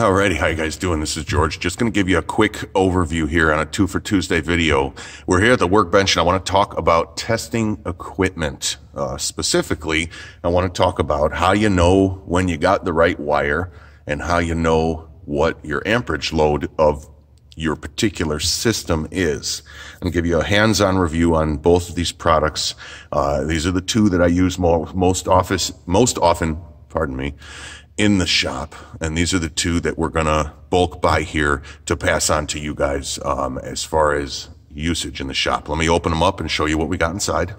Alrighty, how you guys doing? This is George. Just going to give you a quick overview here on a Two for Tuesday video. We're here at the workbench and I want to talk about testing equipment. Uh, specifically, I want to talk about how you know when you got the right wire and how you know what your amperage load of your particular system is. I'm give you a hands-on review on both of these products. Uh, these are the two that I use more, most office, most often, pardon me, in the shop. And these are the two that we're going to bulk buy here to pass on to you guys um, as far as usage in the shop. Let me open them up and show you what we got inside.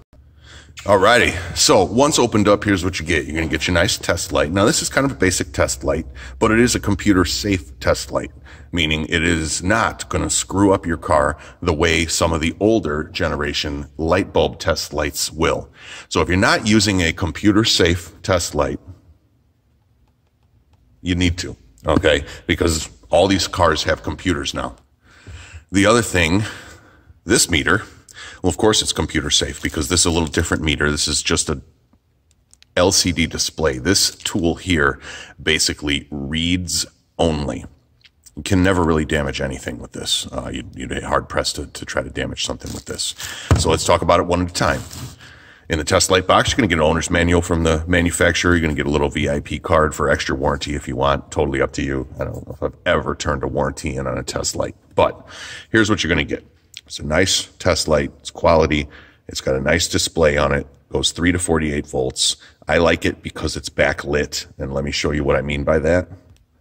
Alrighty, so once opened up, here's what you get. You're going to get your nice test light. Now, this is kind of a basic test light, but it is a computer safe test light, meaning it is not going to screw up your car the way some of the older generation light bulb test lights will. So if you're not using a computer safe test light, you need to, okay? Because all these cars have computers now. The other thing, this meter, well, of course it's computer safe because this is a little different meter. This is just a LCD display. This tool here basically reads only. You can never really damage anything with this. Uh, you'd, you'd be hard pressed to, to try to damage something with this. So let's talk about it one at a time. In the test light box, you're going to get an owner's manual from the manufacturer. You're going to get a little VIP card for extra warranty if you want. Totally up to you. I don't know if I've ever turned a warranty in on a test light, but here's what you're going to get. It's a nice test light. It's quality. It's got a nice display on it. Goes 3 to 48 volts. I like it because it's backlit. And let me show you what I mean by that.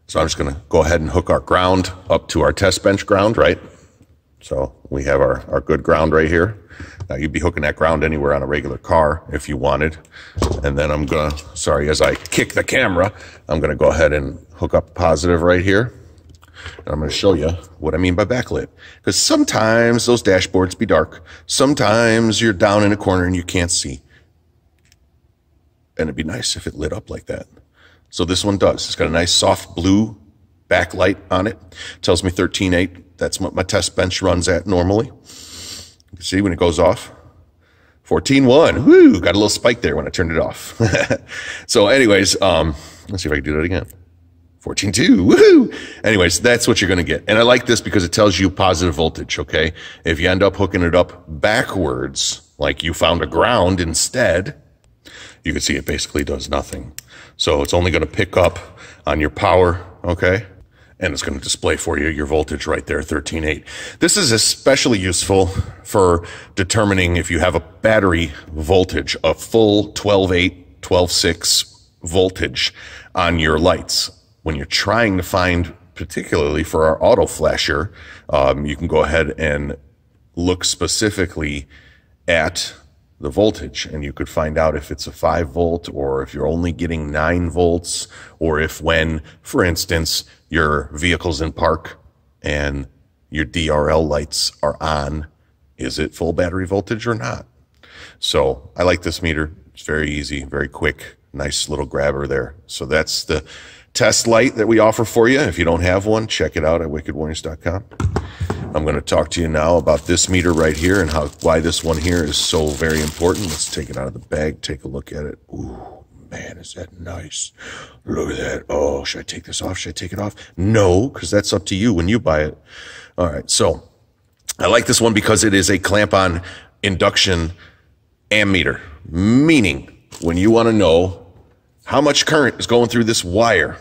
So I'm just going to go ahead and hook our ground up to our test bench ground, right? So we have our, our good ground right here. Now you'd be hooking that ground anywhere on a regular car if you wanted. And then I'm gonna, sorry, as I kick the camera, I'm gonna go ahead and hook up positive right here. And I'm gonna show you what I mean by backlit. Because sometimes those dashboards be dark. Sometimes you're down in a corner and you can't see. And it'd be nice if it lit up like that. So this one does. It's got a nice soft blue backlight on it. Tells me 13.8 that's what my test bench runs at normally. You can see when it goes off. 14.1. Woo! Got a little spike there when I turned it off. so anyways, um, let's see if I can do that again. 14.2. Woohoo! Anyways, that's what you're going to get. And I like this because it tells you positive voltage, okay? If you end up hooking it up backwards, like you found a ground instead, you can see it basically does nothing. So it's only going to pick up on your power, okay? And it's going to display for you your voltage right there, 13.8. This is especially useful for determining if you have a battery voltage, a full 12.8, 12.6 voltage on your lights. When you're trying to find, particularly for our auto flasher, um, you can go ahead and look specifically at the voltage and you could find out if it's a 5 volt or if you're only getting 9 volts or if when for instance your vehicle's in park and your DRL lights are on is it full battery voltage or not? So I like this meter. It's very easy very quick nice little grabber there. So that's the test light that we offer for you if you don't have one check it out at wickedwarnings.com I'm going to talk to you now about this meter right here and how why this one here is so very important. Let's take it out of the bag, take a look at it. Ooh, man, is that nice. Look at that. Oh, should I take this off? Should I take it off? No, because that's up to you when you buy it. All right, so I like this one because it is a clamp-on induction ammeter, meaning when you want to know how much current is going through this wire,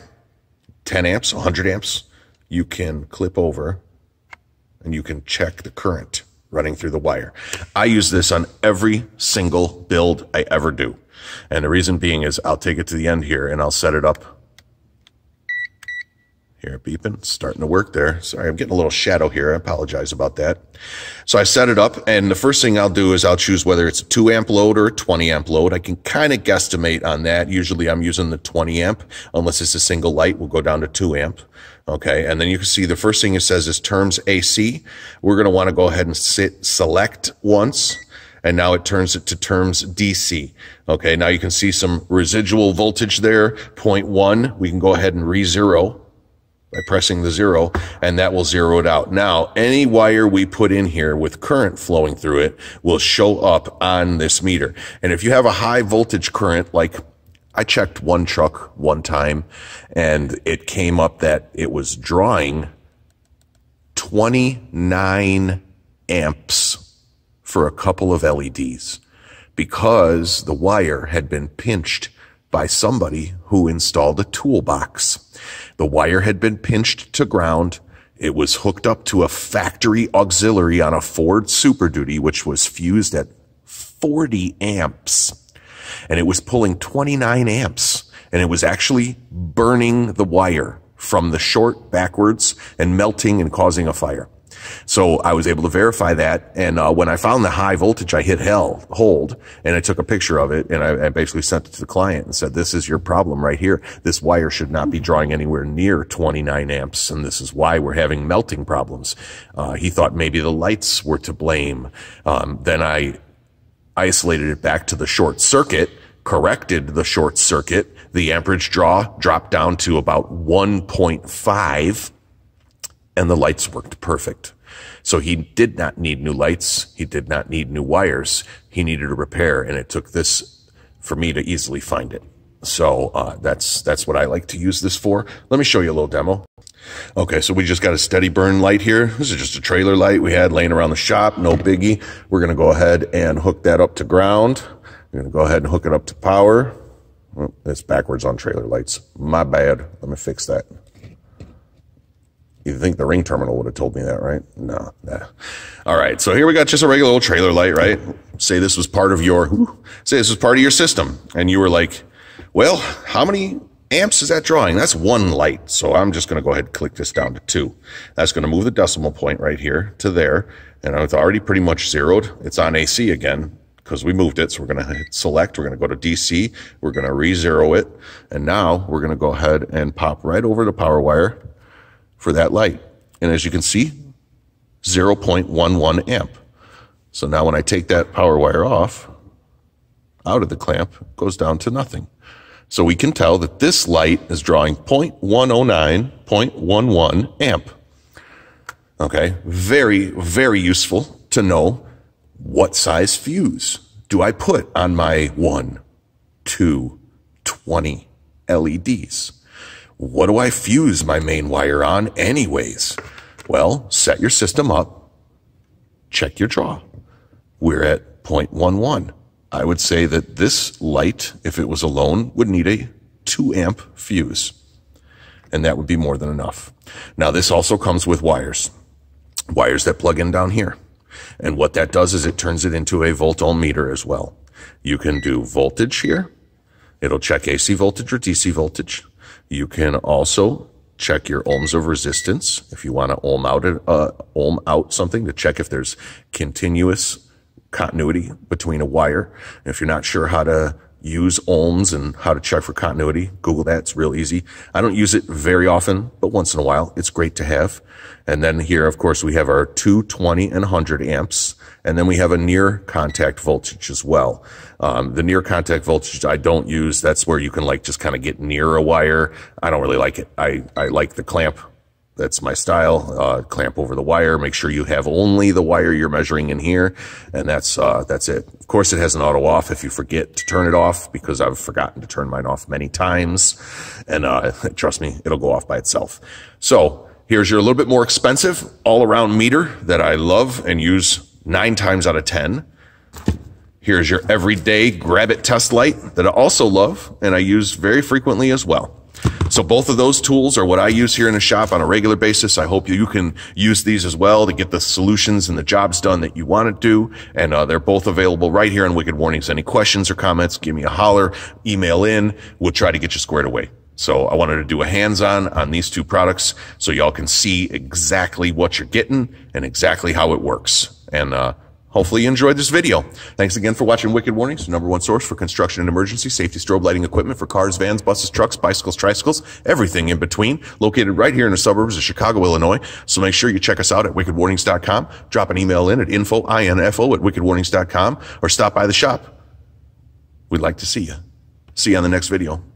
10 amps, 100 amps, you can clip over and you can check the current running through the wire. I use this on every single build I ever do. And the reason being is I'll take it to the end here and I'll set it up. Here, beeping, starting to work there. Sorry, I'm getting a little shadow here. I apologize about that. So I set it up, and the first thing I'll do is I'll choose whether it's a 2 amp load or a 20 amp load. I can kind of guesstimate on that. Usually I'm using the 20 amp, unless it's a single light, we'll go down to 2 amp. Okay, and then you can see the first thing it says is terms AC. We're going to want to go ahead and sit select once, and now it turns it to terms DC. Okay, now you can see some residual voltage there, 0.1. We can go ahead and re-zero by pressing the zero, and that will zero it out. Now, any wire we put in here with current flowing through it will show up on this meter. And if you have a high voltage current, like I checked one truck one time and it came up that it was drawing 29 amps for a couple of LEDs because the wire had been pinched by somebody who installed a toolbox. The wire had been pinched to ground. It was hooked up to a factory auxiliary on a Ford Super Duty, which was fused at 40 amps and it was pulling 29 amps and it was actually burning the wire from the short backwards and melting and causing a fire. So I was able to verify that. And uh, when I found the high voltage, I hit hell hold and I took a picture of it and I, I, basically sent it to the client and said, this is your problem right here. This wire should not be drawing anywhere near 29 amps. And this is why we're having melting problems. Uh, he thought maybe the lights were to blame. Um, then I isolated it back to the short circuit, corrected the short circuit. The amperage draw dropped down to about 1.5 and the lights worked perfect. So he did not need new lights. He did not need new wires. He needed a repair and it took this for me to easily find it. So uh, that's that's what I like to use this for. Let me show you a little demo. Okay, so we just got a steady burn light here. This is just a trailer light we had laying around the shop, no biggie. We're gonna go ahead and hook that up to ground. We're gonna go ahead and hook it up to power. Oh, it's backwards on trailer lights. My bad. Let me fix that. You think the ring terminal would have told me that, right? No, nah. All right, so here we got just a regular old trailer light, right? Say this was part of your, say this was part of your system, and you were like, well, how many amps is that drawing? That's one light. So I'm just going to go ahead and click this down to two. That's going to move the decimal point right here to there. And it's already pretty much zeroed. It's on AC again because we moved it. So we're going to hit select. We're going to go to DC. We're going to re-zero it. And now we're going to go ahead and pop right over the power wire for that light. And as you can see, 0.11 amp. So now when I take that power wire off out of the clamp, goes down to nothing. So we can tell that this light is drawing 0.109, 0.11 amp. Okay, very, very useful to know what size fuse do I put on my 1, 2, 20 LEDs. What do I fuse my main wire on anyways? Well, set your system up, check your draw. We're at 0.11. I would say that this light, if it was alone, would need a 2 amp fuse. And that would be more than enough. Now, this also comes with wires. Wires that plug in down here. And what that does is it turns it into a volt ohm meter as well. You can do voltage here. It'll check AC voltage or DC voltage. You can also check your ohms of resistance if you want to ohm out, uh, ohm out something to check if there's continuous continuity between a wire. if you're not sure how to use ohms and how to check for continuity, Google that. It's real easy. I don't use it very often, but once in a while, it's great to have. And then here, of course, we have our 220 and 100 amps. And then we have a near contact voltage as well. Um, the near contact voltage I don't use. That's where you can like just kind of get near a wire. I don't really like it. I, I like the clamp that's my style. Uh, clamp over the wire. Make sure you have only the wire you're measuring in here, and that's uh, that's it. Of course, it has an auto off if you forget to turn it off, because I've forgotten to turn mine off many times, and uh, trust me, it'll go off by itself. So here's your a little bit more expensive all around meter that I love and use nine times out of ten. Here's your everyday grab it test light that I also love and I use very frequently as well. So both of those tools are what I use here in the shop on a regular basis. I hope you can use these as well to get the solutions and the jobs done that you want to do. And uh, they're both available right here on Wicked Warnings. Any questions or comments, give me a holler, email in. We'll try to get you squared away. So I wanted to do a hands-on on these two products so y'all can see exactly what you're getting and exactly how it works. And uh, Hopefully you enjoyed this video. Thanks again for watching Wicked Warnings, number one source for construction and emergency safety strobe lighting equipment for cars, vans, buses, trucks, bicycles, tricycles, everything in between, located right here in the suburbs of Chicago, Illinois. So make sure you check us out at wickedwarnings.com. Drop an email in at info, I-N-F-O at wickedwarnings.com or stop by the shop. We'd like to see you. See you on the next video.